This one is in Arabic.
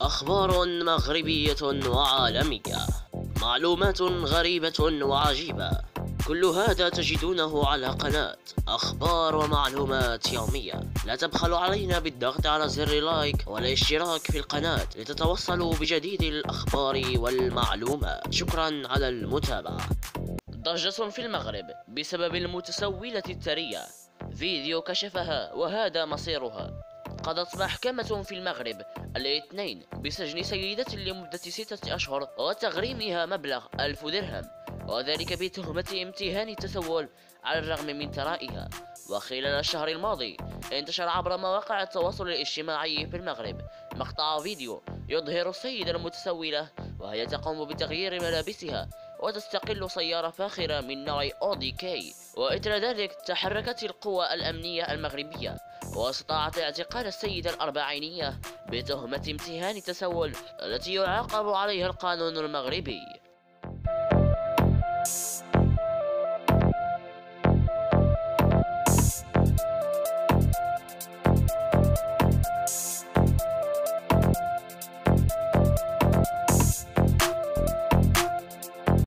أخبار مغربية وعالمية معلومات غريبة وعجيبة كل هذا تجدونه على قناة أخبار ومعلومات يومية. لا تبخلوا علينا بالضغط على زر لايك والاشتراك في القناة لتتوصلوا بجديد الأخبار والمعلومات. شكرا على المتابعة. ضجة في المغرب بسبب المتسولة الثرية. فيديو كشفها وهذا مصيرها. قضت محكمة في المغرب الاثنين بسجن سيدة لمدة ستة أشهر وتغريمها مبلغ ألف درهم وذلك بتهمة امتهان التسول على الرغم من ثرائها. وخلال الشهر الماضي انتشر عبر مواقع التواصل الاجتماعي في المغرب مقطع فيديو يظهر السيدة المتسولة وهي تقوم بتغيير ملابسها وتستقل سيارة فاخرة من نوع أودي كي وإثر ذلك تحركت القوى الأمنية المغربية وأستطاعت اعتقال السيدة الأربعينية بتهمة امتهان التسول التي يعاقب عليها القانون المغربي.